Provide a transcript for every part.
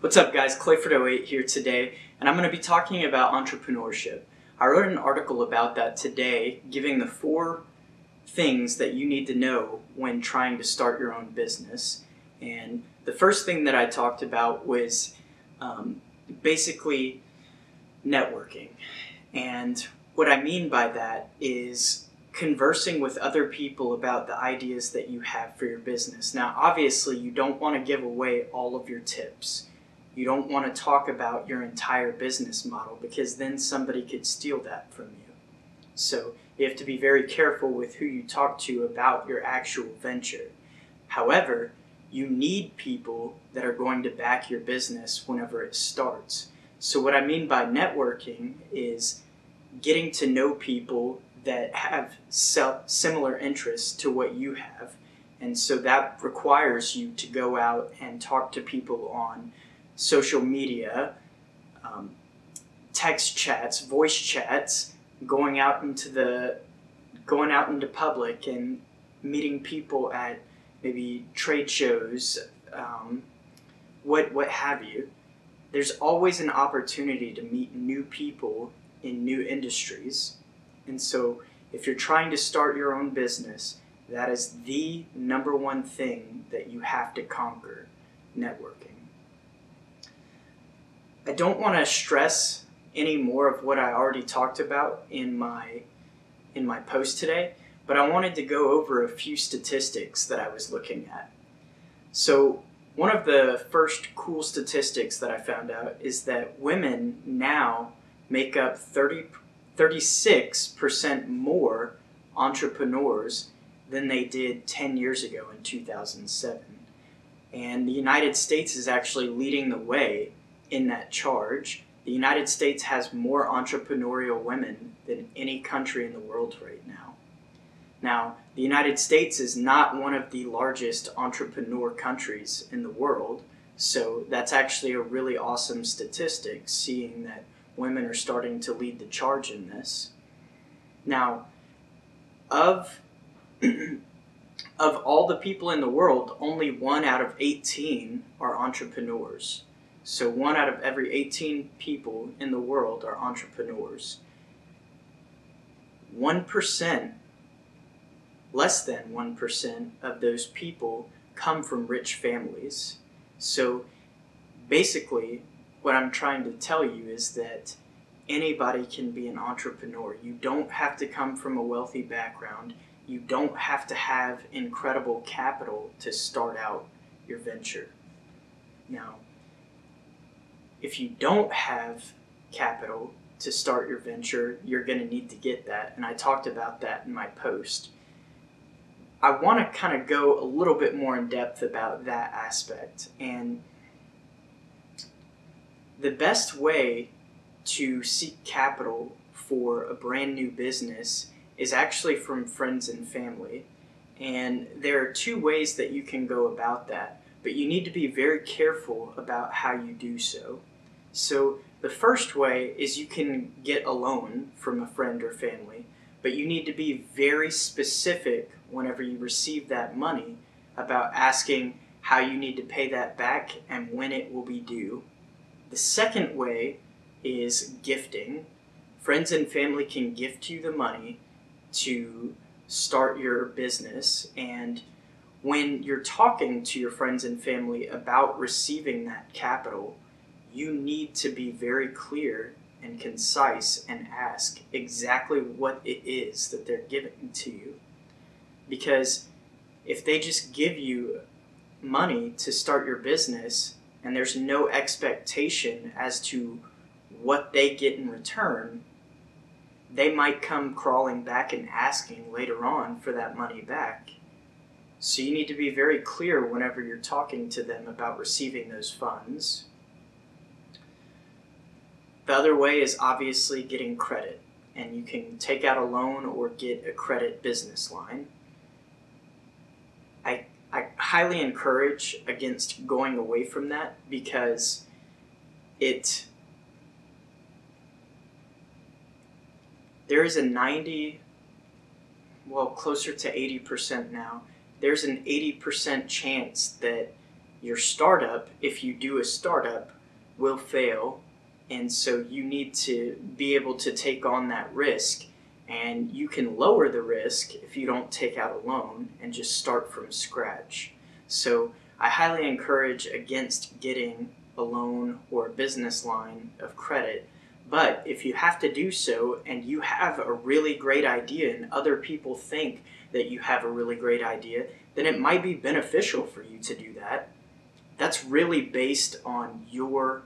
What's up, guys? Clayford08 here today, and I'm going to be talking about entrepreneurship. I wrote an article about that today, giving the four things that you need to know when trying to start your own business. And the first thing that I talked about was um, basically networking. And what I mean by that is conversing with other people about the ideas that you have for your business. Now, obviously, you don't want to give away all of your tips you don't want to talk about your entire business model because then somebody could steal that from you. So you have to be very careful with who you talk to about your actual venture. However, you need people that are going to back your business whenever it starts. So, what I mean by networking is getting to know people that have similar interests to what you have. And so that requires you to go out and talk to people on social media, um, text chats, voice chats, going out into the going out into public and meeting people at maybe trade shows, um, what what have you. There's always an opportunity to meet new people in new industries, and so if you're trying to start your own business, that is the number one thing that you have to conquer networking. I don't want to stress any more of what I already talked about in my in my post today, but I wanted to go over a few statistics that I was looking at. So, one of the first cool statistics that I found out is that women now make up 30 36% more entrepreneurs than they did 10 years ago in 2007. And the United States is actually leading the way in that charge. The United States has more entrepreneurial women than any country in the world right now. Now, the United States is not one of the largest entrepreneur countries in the world, so that's actually a really awesome statistic, seeing that women are starting to lead the charge in this. Now, of of all the people in the world, only one out of 18 are entrepreneurs. So, one out of every 18 people in the world are entrepreneurs. 1%, less than 1% of those people come from rich families. So, basically, what I'm trying to tell you is that anybody can be an entrepreneur. You don't have to come from a wealthy background. You don't have to have incredible capital to start out your venture. Now, if you don't have capital to start your venture, you're going to need to get that. And I talked about that in my post. I want to kind of go a little bit more in depth about that aspect. And the best way to seek capital for a brand new business is actually from friends and family. And there are two ways that you can go about that but you need to be very careful about how you do so. So, the first way is you can get a loan from a friend or family, but you need to be very specific whenever you receive that money about asking how you need to pay that back and when it will be due. The second way is gifting. Friends and family can gift you the money to start your business and when you're talking to your friends and family about receiving that capital, you need to be very clear and concise and ask exactly what it is that they're giving to you. Because if they just give you money to start your business and there's no expectation as to what they get in return, they might come crawling back and asking later on for that money back. So you need to be very clear whenever you're talking to them about receiving those funds. The other way is obviously getting credit, and you can take out a loan or get a credit business line. I, I highly encourage against going away from that because it there is a 90 well closer to 80% now there's an 80% chance that your startup, if you do a startup, will fail. And so you need to be able to take on that risk. And you can lower the risk if you don't take out a loan and just start from scratch. So I highly encourage against getting a loan or a business line of credit. But if you have to do so and you have a really great idea and other people think that you have a really great idea, then it might be beneficial for you to do that. That's really based on your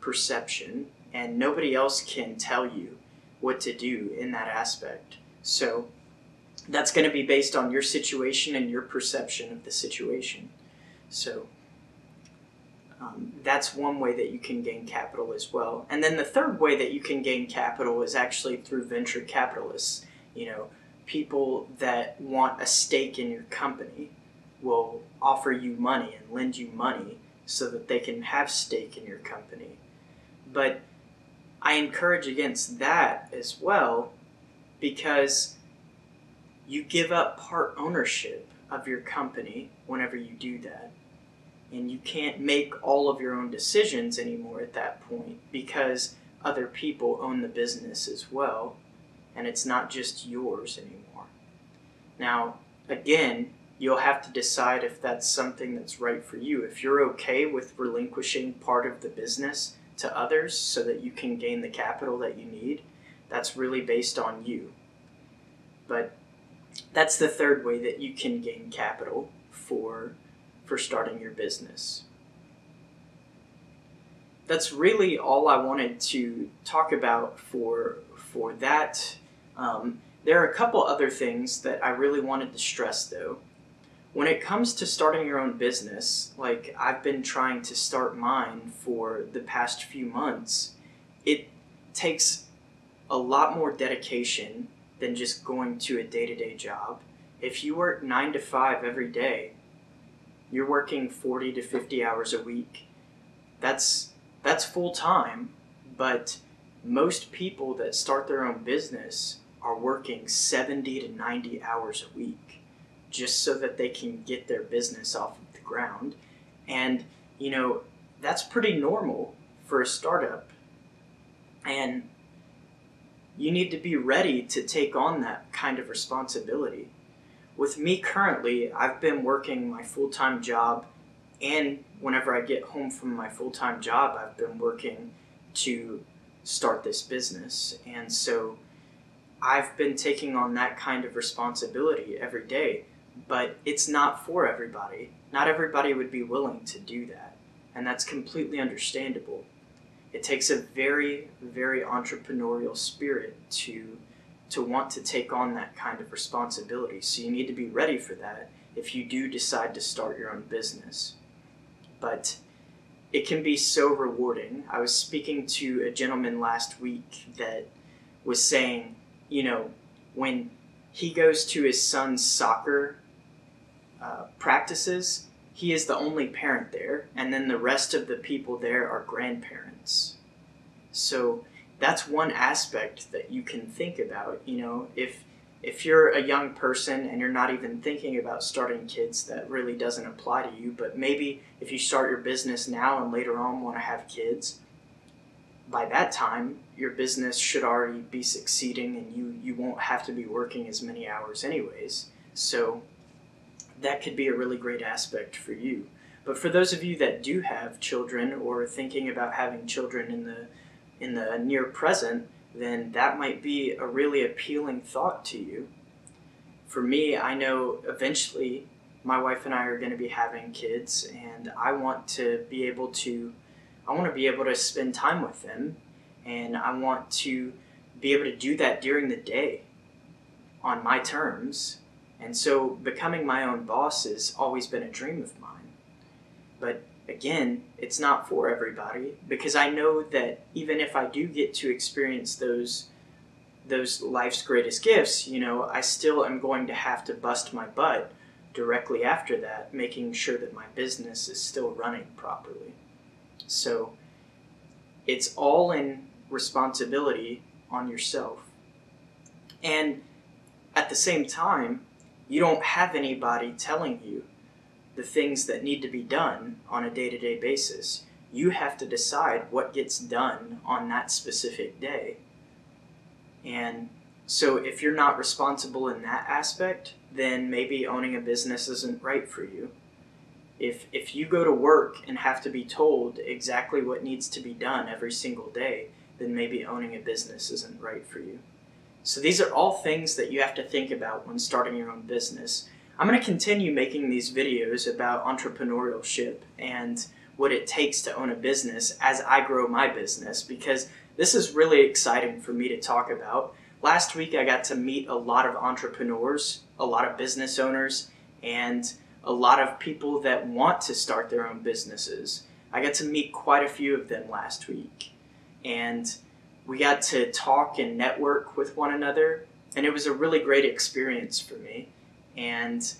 perception, and nobody else can tell you what to do in that aspect. So that's going to be based on your situation and your perception of the situation. So um, that's one way that you can gain capital as well. And then the third way that you can gain capital is actually through venture capitalists. You know, people that want a stake in your company will offer you money and lend you money so that they can have stake in your company. But I encourage against that as well because you give up part ownership of your company whenever you do that. And you can't make all of your own decisions anymore at that point because other people own the business as well and it's not just yours anymore. Now, again, you'll have to decide if that's something that's right for you. If you're okay with relinquishing part of the business to others so that you can gain the capital that you need, that's really based on you. But that's the third way that you can gain capital for for starting your business. That's really all I wanted to talk about for for that um, there are a couple other things that I really wanted to stress though. When it comes to starting your own business, like I've been trying to start mine for the past few months, it takes a lot more dedication than just going to a day to day job. If you work nine to five every day, you're working 40 to 50 hours a week. That's, that's full time, but most people that start their own business are working 70 to 90 hours a week just so that they can get their business off of the ground. And, you know, that's pretty normal for a startup. And you need to be ready to take on that kind of responsibility. With me currently, I've been working my full time job, and whenever I get home from my full time job, I've been working to start this business. And so I've been taking on that kind of responsibility every day, but it's not for everybody. Not everybody would be willing to do that, and that's completely understandable. It takes a very, very entrepreneurial spirit to to want to take on that kind of responsibility. So you need to be ready for that if you do decide to start your own business. But it can be so rewarding. I was speaking to a gentleman last week that was saying you know, when he goes to his son's soccer uh, practices, he is the only parent there, and then the rest of the people there are grandparents. So that's one aspect that you can think about. You know, if if you're a young person and you're not even thinking about starting kids, that really doesn't apply to you. But maybe if you start your business now and later on want to have kids, by that time your business should already be succeeding and you you won't have to be working as many hours anyways so that could be a really great aspect for you but for those of you that do have children or thinking about having children in the in the near present then that might be a really appealing thought to you for me i know eventually my wife and i are going to be having kids and i want to be able to I want to be able to spend time with them, and I want to be able to do that during the day on my terms. And so becoming my own boss has always been a dream of mine. But again, it's not for everybody because I know that even if I do get to experience those those life's greatest gifts, you know, I still am going to have to bust my butt directly after that, making sure that my business is still running properly. So it's all in responsibility on yourself. And at the same time, you don't have anybody telling you the things that need to be done on a day to day basis. You have to decide what gets done on that specific day. And so if you're not responsible in that aspect, then maybe owning a business isn't right for you. If, if you go to work and have to be told exactly what needs to be done every single day, then maybe owning a business isn't right for you. So these are all things that you have to think about when starting your own business. I'm going to continue making these videos about entrepreneurship and what it takes to own a business as I grow my business because this is really exciting for me to talk about. Last week I got to meet a lot of entrepreneurs, a lot of business owners, and a lot of people that want to start their own businesses. I got to meet quite a few of them last week. And we got to talk and network with one another, and it was a really great experience for me. And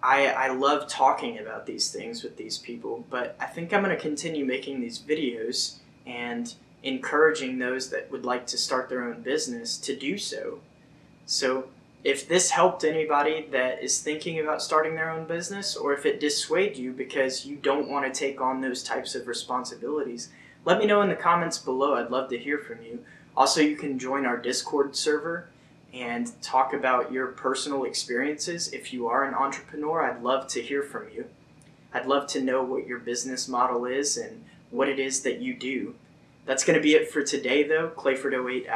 I, I love talking about these things with these people, but I think I'm going to continue making these videos and encouraging those that would like to start their own business to do so. So, if this helped anybody that is thinking about starting their own business, or if it dissuaded you because you don't want to take on those types of responsibilities, let me know in the comments below. I'd love to hear from you. Also, you can join our Discord server and talk about your personal experiences. If you are an entrepreneur, I'd love to hear from you. I'd love to know what your business model is and what it is that you do. That's going to be it for today, though. Clayford 08